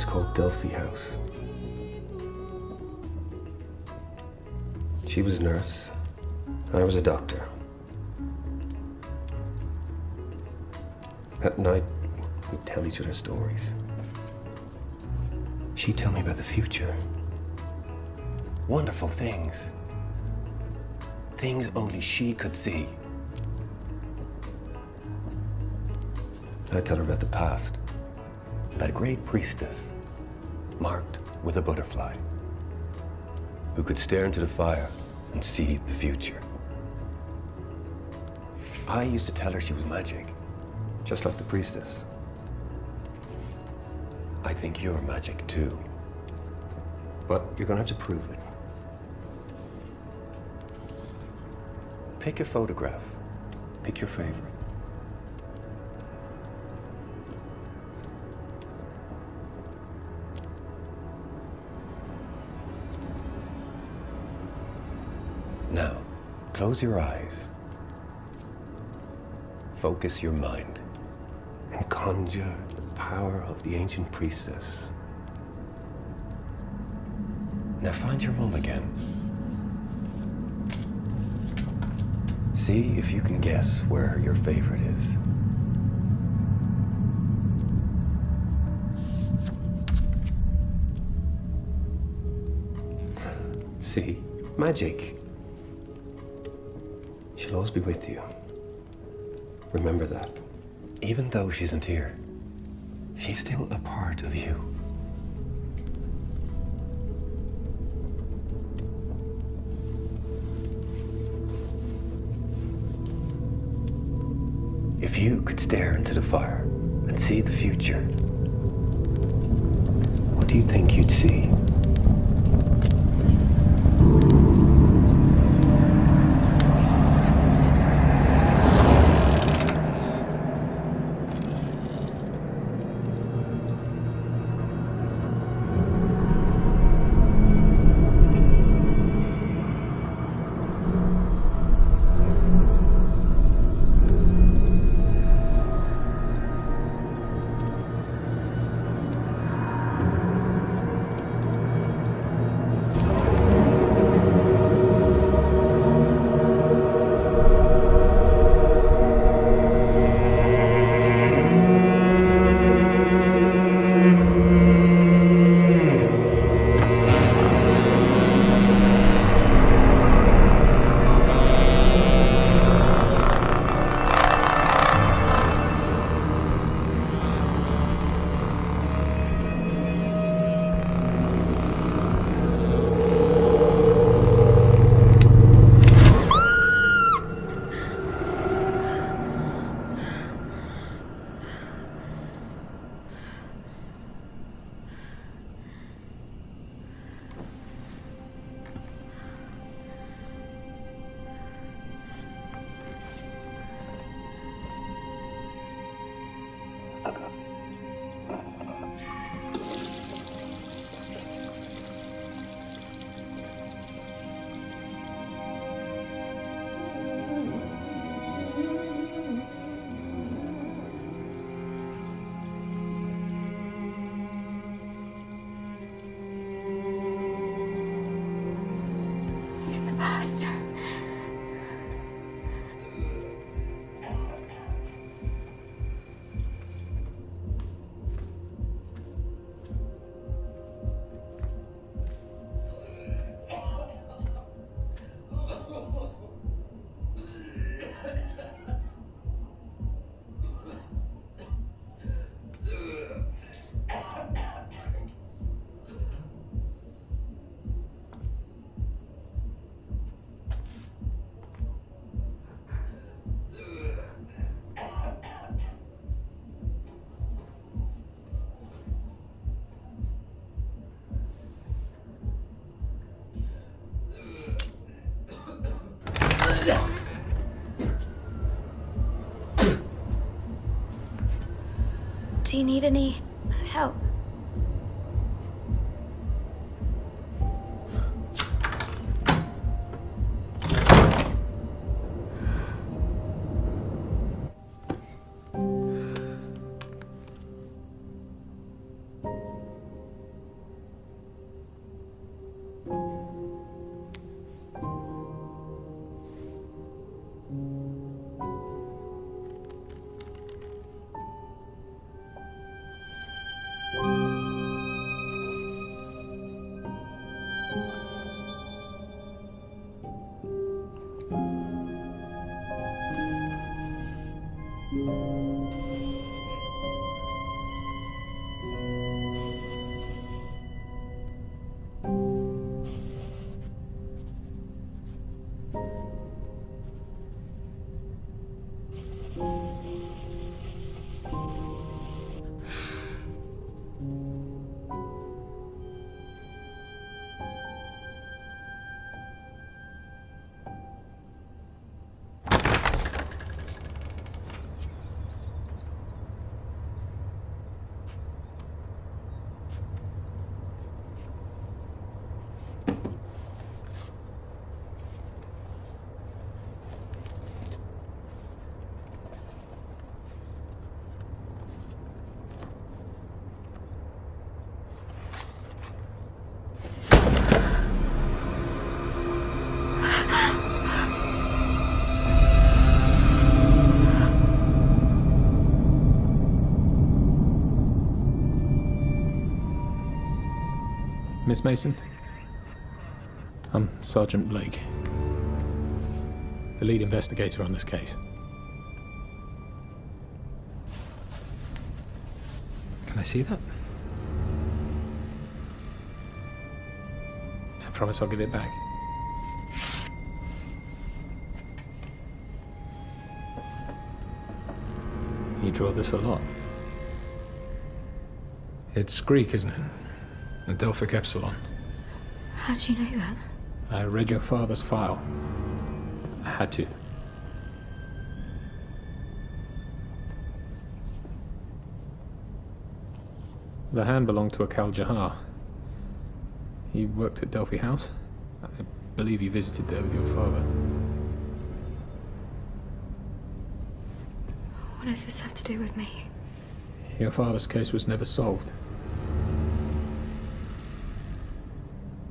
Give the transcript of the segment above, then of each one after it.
place called Delphi House. She was a nurse, I was a doctor. At night, we'd tell each other stories. She'd tell me about the future. Wonderful things. Things only she could see. I'd tell her about the past. About a great priestess, marked with a butterfly, who could stare into the fire and see the future. I used to tell her she was magic. Just like the priestess. I think you're magic too. But you're gonna have to prove it. Pick your photograph. Pick your favorite. Close your eyes. Focus your mind. And conjure the power of the ancient priestess. Now find your mum again. See if you can guess where your favorite is. See, magic. She'll always be with you. Remember that. Even though she isn't here, she's still a part of you. If you could stare into the fire and see the future, what do you think you'd see? Do you need any Miss Mason? I'm Sergeant Blake, the lead investigator on this case. Can I see that? I promise I'll give it back. You draw this a lot. It's Greek, isn't it? The Delphic Epsilon. How do you know that? I read your father's file. I had to. The hand belonged to a Kal Johar. He worked at Delphi House. I believe you visited there with your father. What does this have to do with me? Your father's case was never solved.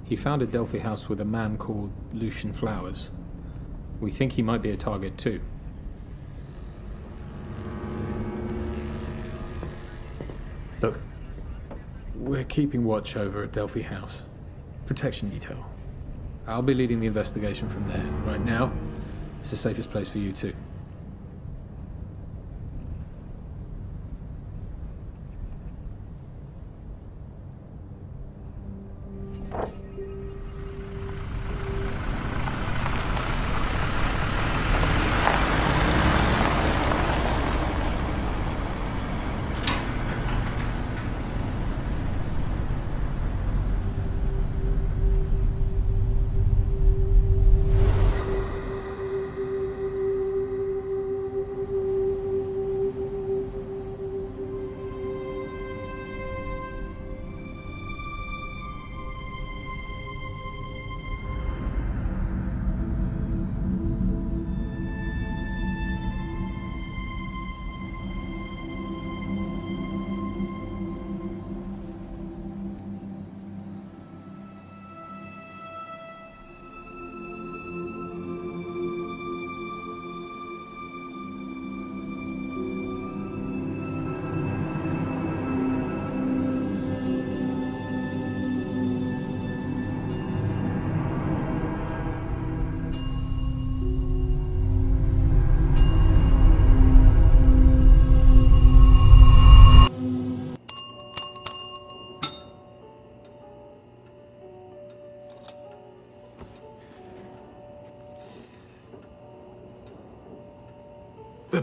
He founded Delphi House with a man called Lucien Flowers. We think he might be a target too. Look, we're keeping watch over at Delphi House. Protection detail. I'll be leading the investigation from there. Right now, it's the safest place for you too.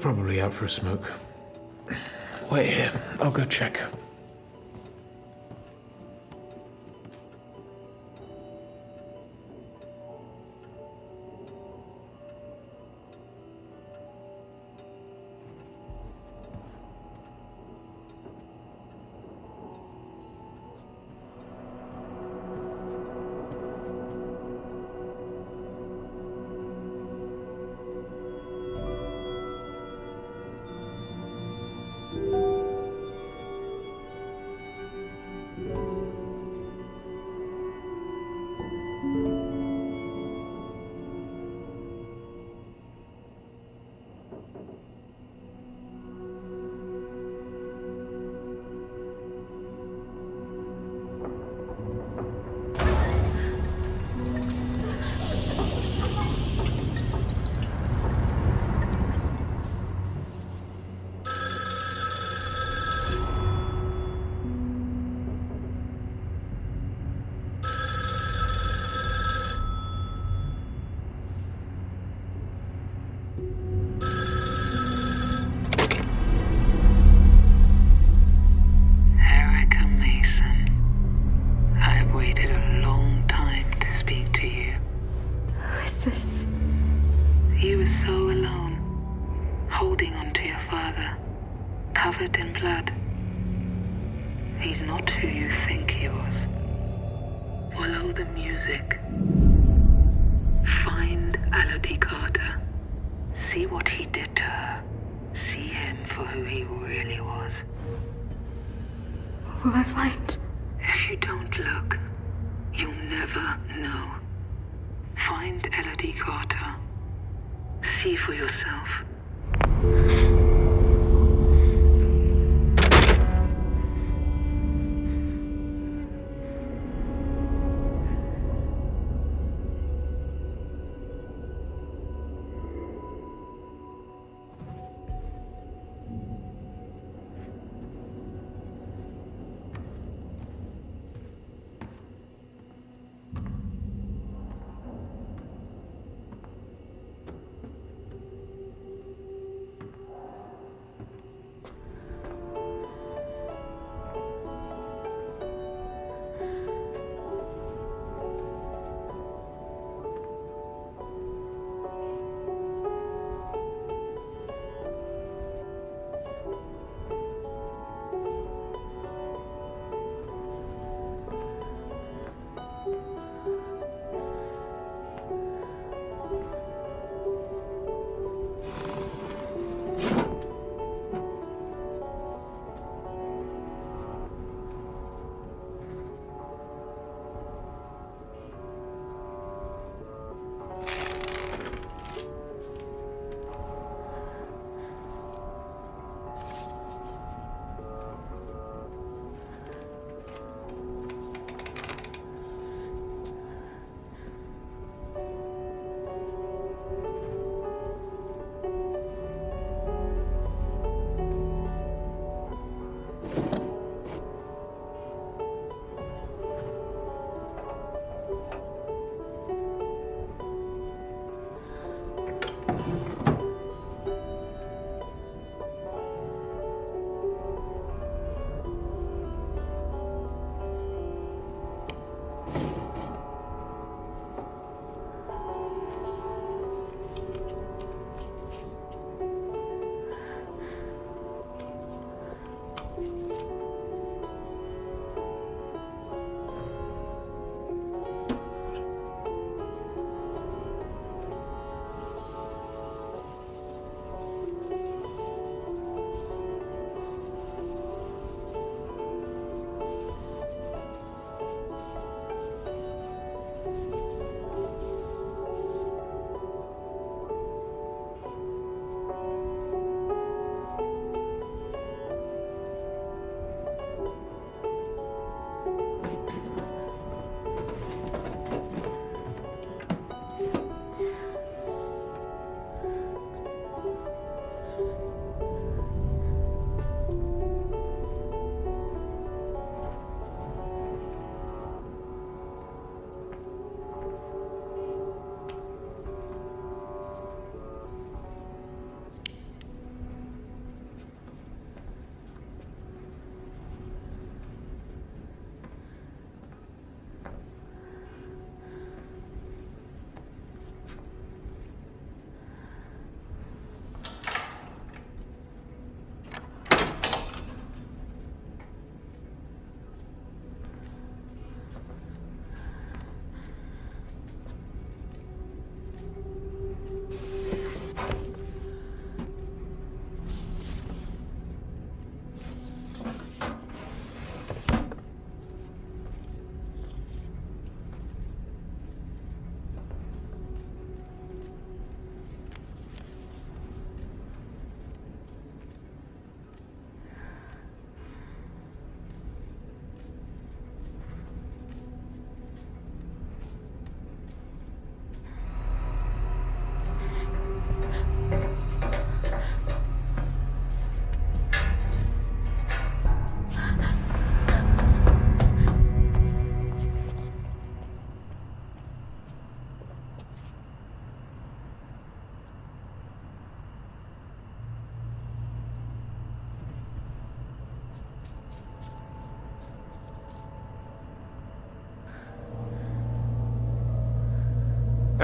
Probably out for a smoke. Wait here. I'll go check. Will I find? If you don't look, you'll never know. Find Elodie Carter. See for yourself.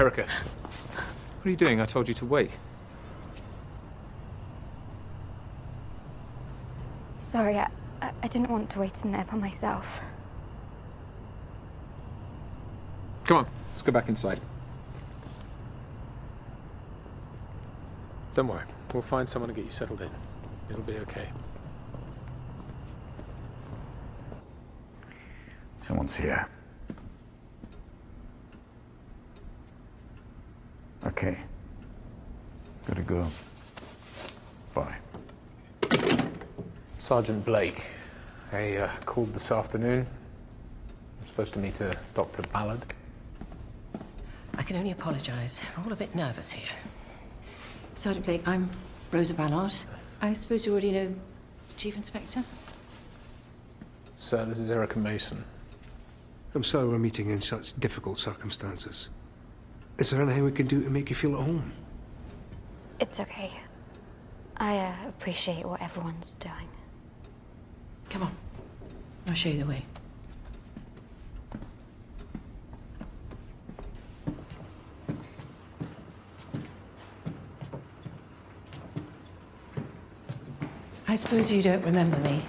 Erica, what are you doing? I told you to wait. Sorry, I, I I didn't want to wait in there by myself. Come on, let's go back inside. Don't worry, we'll find someone to get you settled in. It'll be okay. Someone's here. Okay. Gotta go. Bye. Sergeant Blake. I uh, called this afternoon. I'm supposed to meet a Dr. Ballard. I can only apologise. We're all a bit nervous here. Sergeant Blake, I'm Rosa Ballard. I suppose you already know the Chief Inspector? Sir, this is Erica Mason. I'm sorry we're meeting in such difficult circumstances. Is there anything we can do to make you feel at home? It's okay. I uh, appreciate what everyone's doing. Come on. I'll show you the way. I suppose you don't remember me.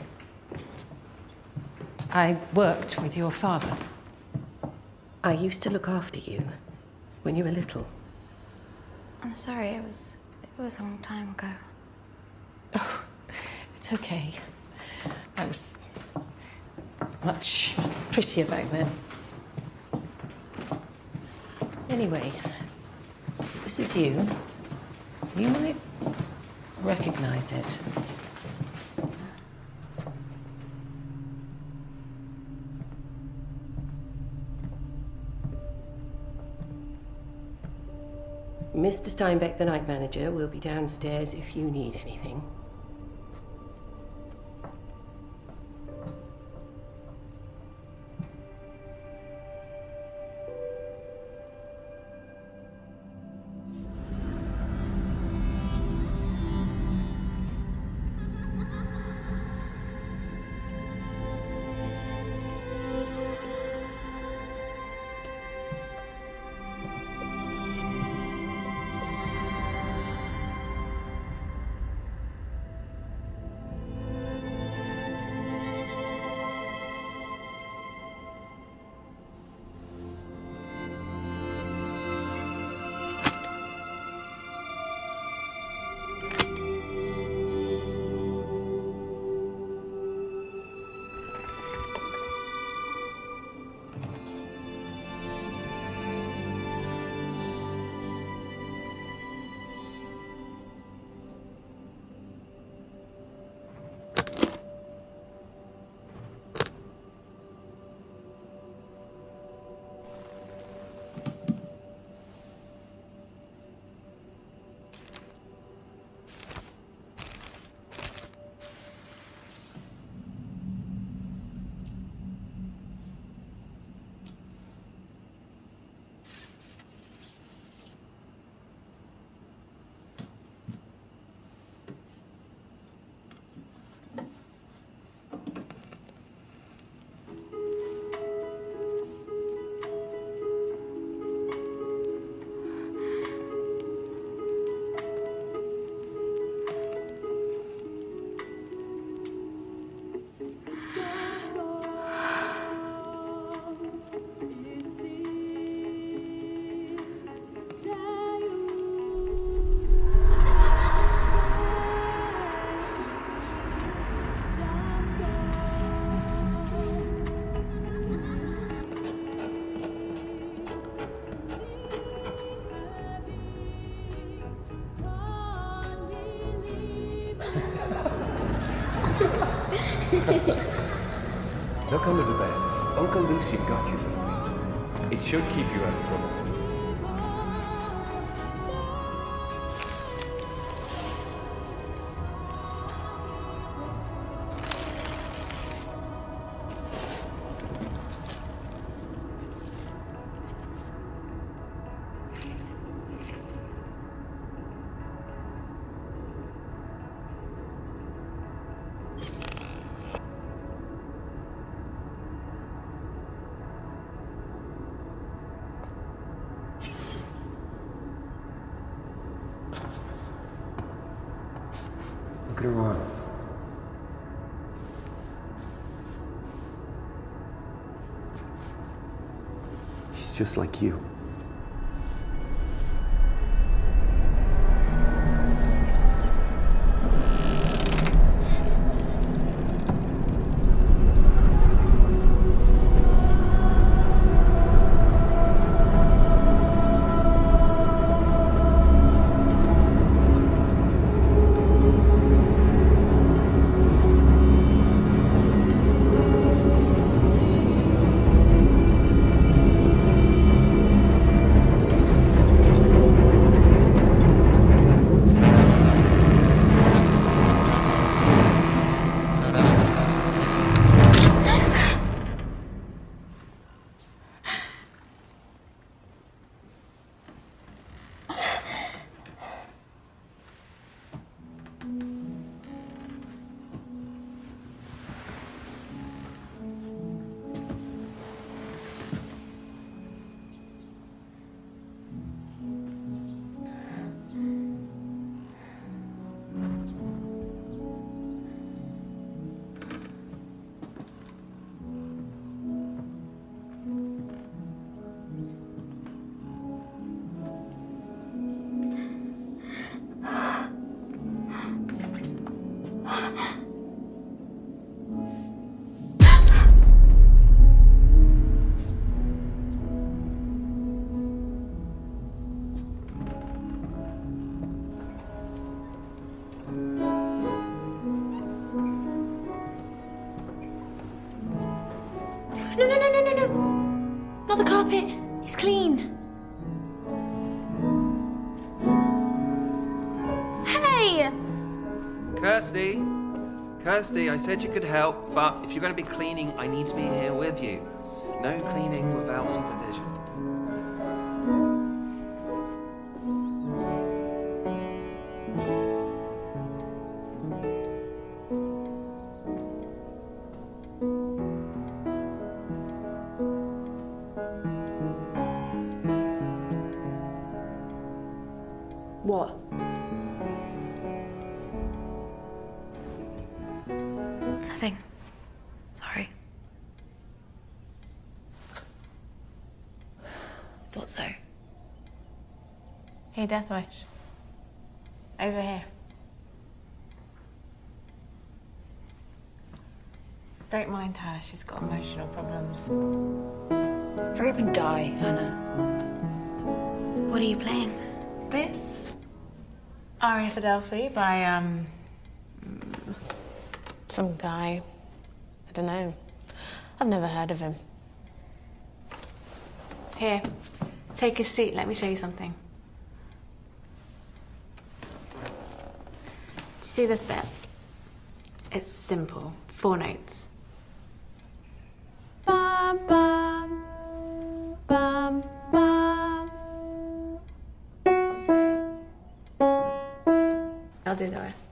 I worked with your father. I used to look after you when you were little. I'm sorry, it was it was a long time ago. Oh, it's okay. I was much prettier back then. Anyway, this is you. You might recognize it. Mr. Steinbeck, the night manager, will be downstairs if you need anything. Look at her arm. She's just like you. Kirsty, I said you could help, but if you're going to be cleaning, I need to be here with you. No cleaning without supervision. Hey, Deathwish. Over here. Don't mind her, she's got emotional problems. Hurry up and die, Hannah. What are you playing? This? Aria for by, um. some guy. I don't know. I've never heard of him. Here, take a seat, let me show you something. Do you see this bit? It's simple. Four notes. Bum, bum, bum, bum. I'll do the rest.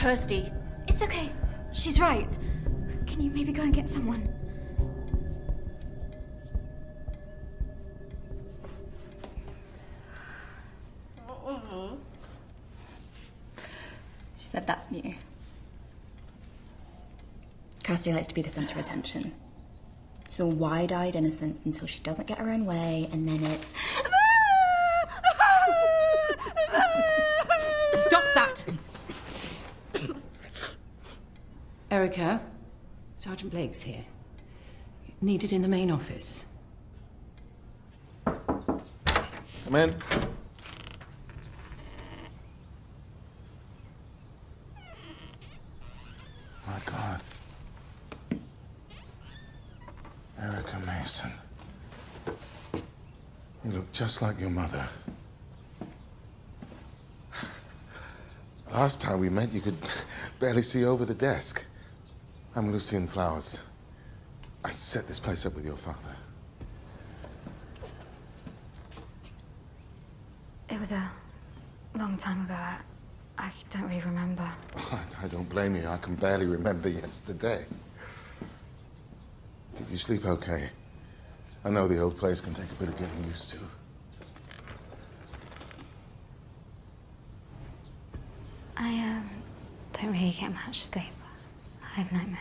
Kirsty, it's okay. She's right. Can you maybe go and get someone? She said that's new. Kirsty likes to be the centre of attention. She's all wide eyed innocence until she doesn't get her own way, and then it's. Stop that! Erica, Sergeant Blake's here. Needed in the main office. Come in. My God. Erica Mason. You look just like your mother. Last time we met, you could barely see over the desk. I'm Lucien Flowers. I set this place up with your father. It was a long time ago. I, I don't really remember. I don't blame you. I can barely remember yesterday. Did you sleep okay? I know the old place can take a bit of getting used to. I um, don't really get much sleep. I have nightmares.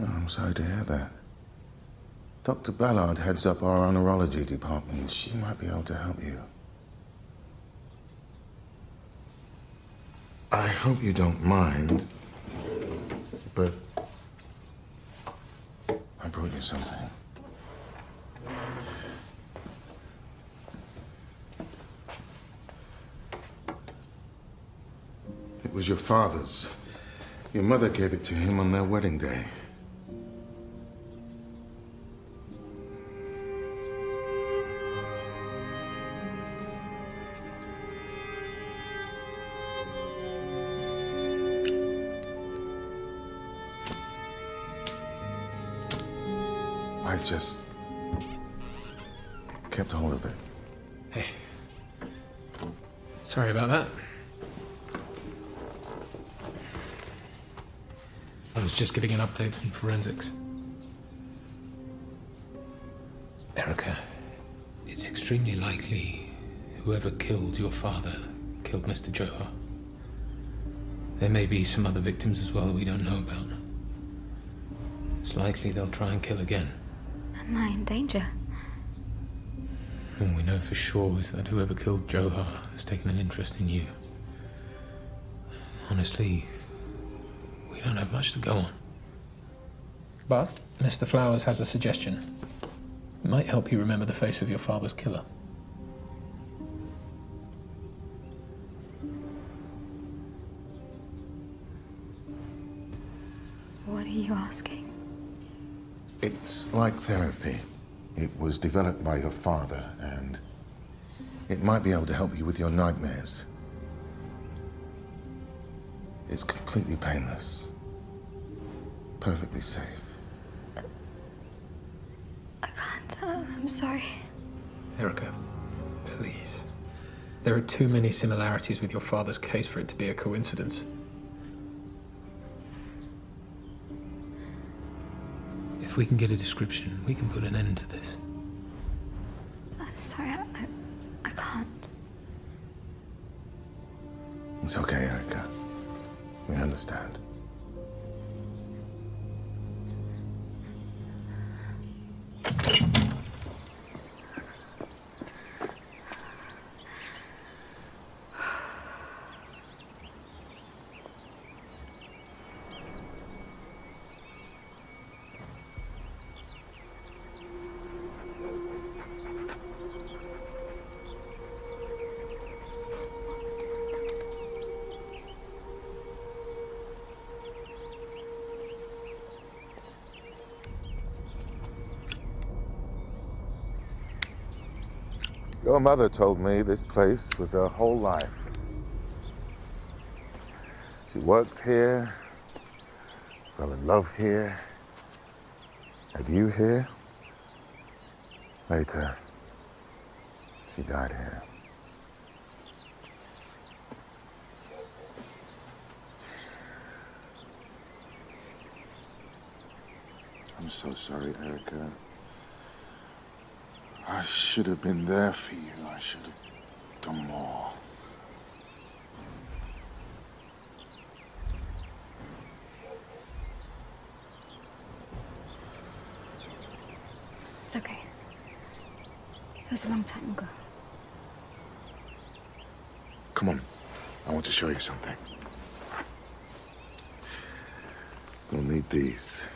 Oh, I'm sorry to hear that. Dr. Ballard heads up our neurology department. She might be able to help you. I hope you don't mind, but I brought you something. It was your father's. Your mother gave it to him on their wedding day. I just kept hold of it. Hey. Sorry about that. I was just getting an update from forensics. Erica, it's extremely likely whoever killed your father killed Mr. Johar. There may be some other victims as well that we don't know about. It's likely they'll try and kill again. Am I in danger? All we know for sure is that whoever killed Johar has taken an interest in you. Honestly, we don't have much to go on. But Mr. Flowers has a suggestion. It might help you remember the face of your father's killer. What are you asking? It's like therapy. It was developed by your father, and it might be able to help you with your nightmares. It's completely painless, perfectly safe. I can't. Uh, I'm sorry. Erica, please. There are too many similarities with your father's case for it to be a coincidence. If we can get a description, we can put an end to this. I'm sorry. I, I, I can't. It's okay, Erica. We understand. Your mother told me this place was her whole life. She worked here, fell in love here, had you here. Later, she died here. I'm so sorry, Erica. I should have been there for you. I should have done more. It's okay. It was a long time ago. Come on. I want to show you something. We'll need these.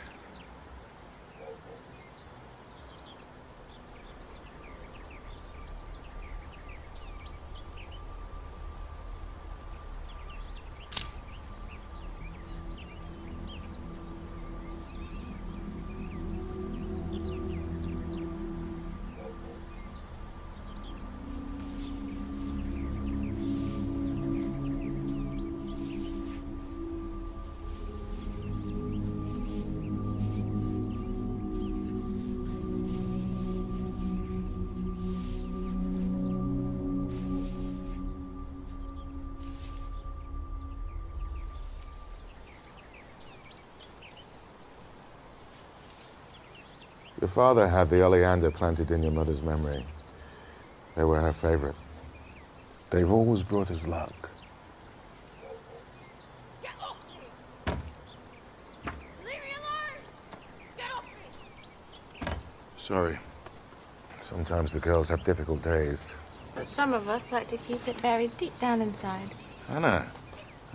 Father had the oleander planted in your mother's memory. They were her favorite. They've always brought us luck. Get out me. Sorry. Sometimes the girls have difficult days. But some of us like to keep it buried deep down inside. Anna,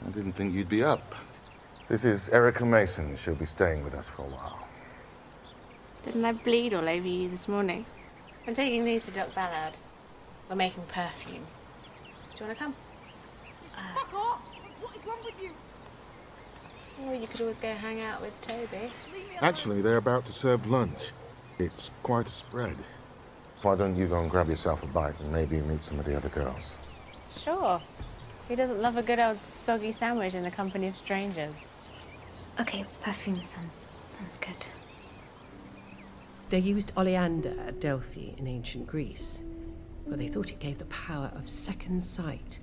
I didn't think you'd be up. This is Erica Mason. She'll be staying with us for a while. Didn't I bleed all over you this morning? I'm taking these to Doc Ballard. We're making perfume. Do you want to come? Fuck uh. off! What is wrong with you? Or you could always go hang out with Toby. Actually, they're about to serve lunch. It's quite a spread. Why don't you go and grab yourself a bite and maybe meet some of the other girls? Sure. Who doesn't love a good old soggy sandwich in the company of strangers? Okay, perfume sounds sounds good. They used oleander at Delphi in ancient Greece, where they thought it gave the power of second sight